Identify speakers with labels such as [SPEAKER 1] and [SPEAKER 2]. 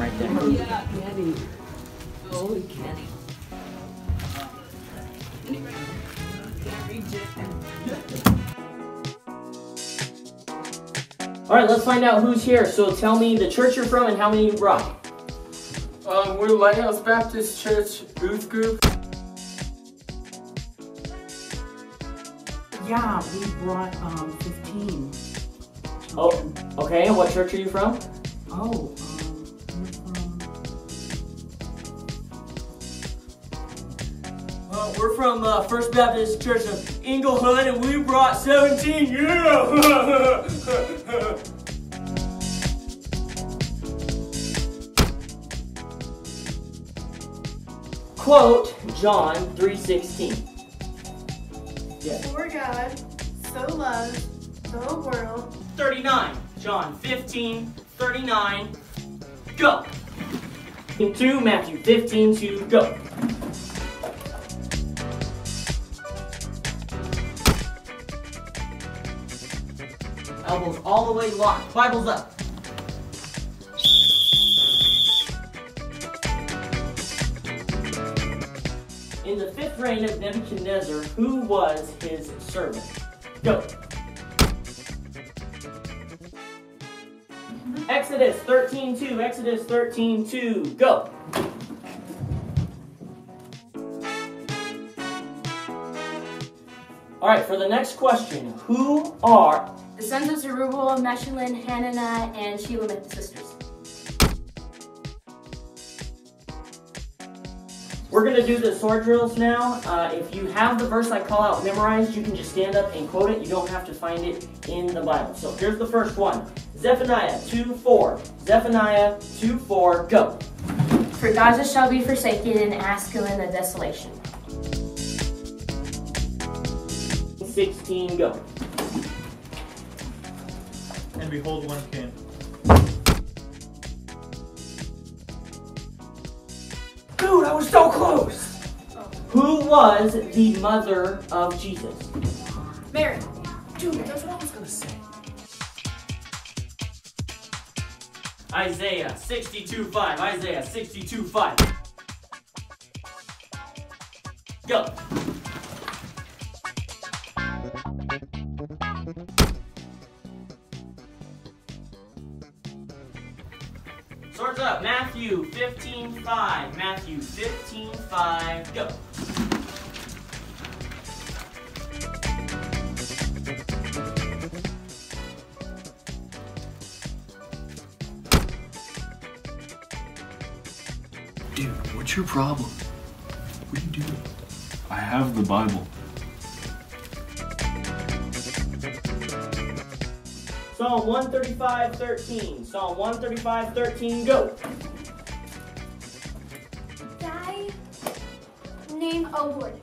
[SPEAKER 1] right there.
[SPEAKER 2] Yeah, Kenny. Holy Kenny.
[SPEAKER 1] All right, let's find out who's here. So tell me the church you're from and how many you brought.
[SPEAKER 3] Um, we're Lighthouse Baptist Church Booth Group.
[SPEAKER 2] Yeah, we brought um 15.
[SPEAKER 1] Oh, okay. And what church are you from?
[SPEAKER 2] Oh, um, we're from
[SPEAKER 4] Uh, we're from uh, First Baptist Church of Inglewood, and we brought 17. Yeah!
[SPEAKER 1] Quote John 3:16. Yes.
[SPEAKER 5] For God so loved the world
[SPEAKER 4] 39. John 15, 39. Go.
[SPEAKER 1] Two Matthew 15 to go.
[SPEAKER 4] Elbows all the way locked. Bibles up.
[SPEAKER 1] In the fifth reign of Nebuchadnezzar, who was his servant? Go. Exodus 13:2. Exodus 13:2. Go. All right, for the next question, who are
[SPEAKER 6] The sons of Zerubbabel, Meshullam, Hananiah, and Shelah sisters.
[SPEAKER 1] We're gonna do the sword drills now. Uh, if you have the verse I call out memorized, you can just stand up and quote it. You don't have to find it in the Bible. So here's the first one. Zephaniah 2 4. Zephaniah 2 4, go.
[SPEAKER 6] For Gaza shall be forsaken, and Askelon a desolation.
[SPEAKER 1] 16, go.
[SPEAKER 7] And behold, one came.
[SPEAKER 1] Dude, I was so close! Who was the mother of Jesus?
[SPEAKER 5] Mary. Dude, that's what I was gonna say.
[SPEAKER 4] Isaiah 62 5. Isaiah 62 5. Go. Swords up. Matthew 15 5. Matthew 15 5. Go.
[SPEAKER 8] Dude, what's your problem? What are you doing? I have the Bible.
[SPEAKER 1] Psalm 135 13. Psalm 135 13, go.
[SPEAKER 5] Thy name, O Lord,